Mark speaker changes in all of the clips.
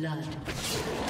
Speaker 1: Blood.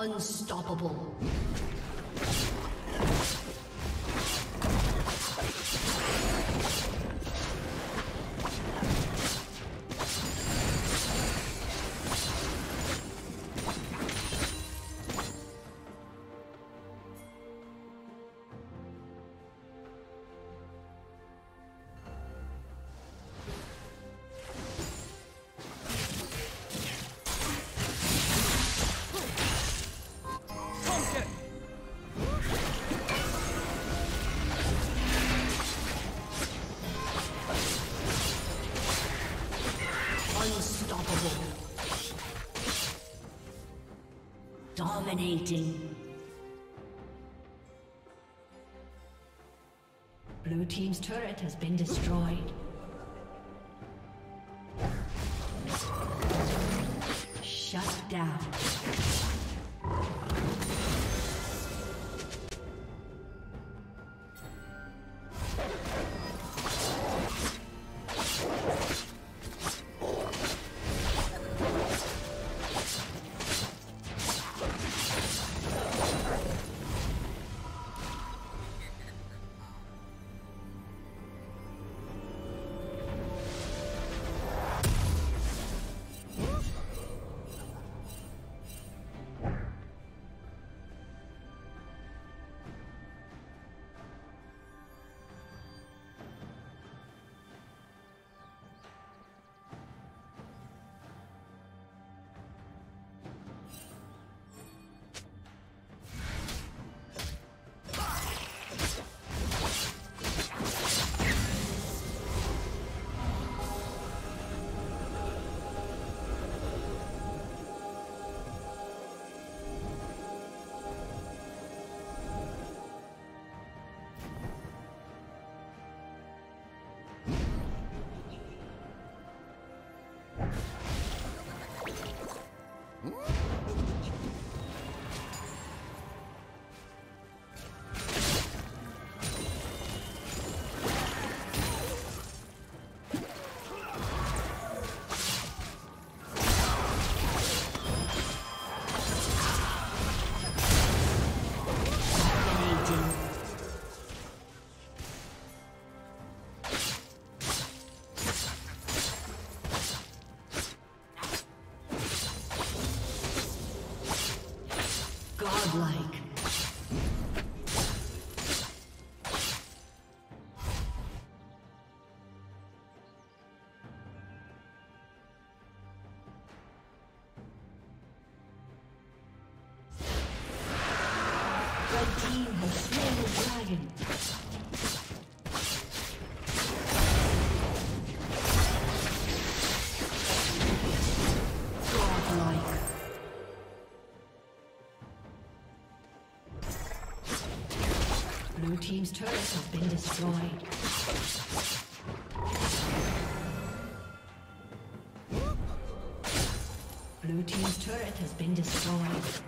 Speaker 1: Unstoppable. Dominating. Blue Team's turret has been destroyed. Shut down. Blue Team's turret has been destroyed. Blue Team's turret has been destroyed.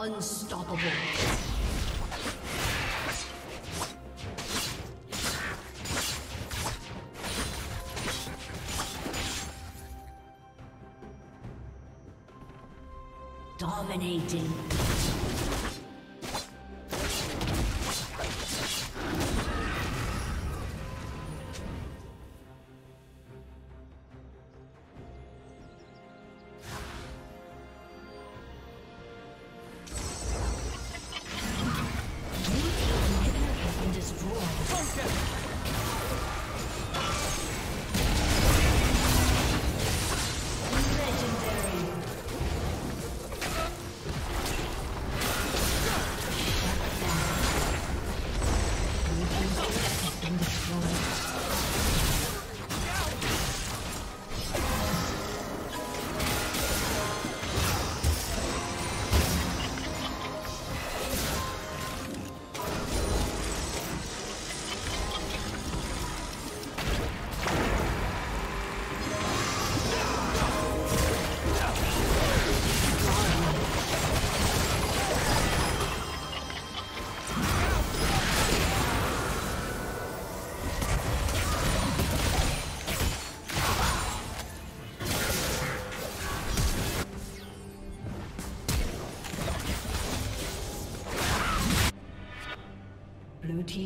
Speaker 1: Unstoppable. Dominating.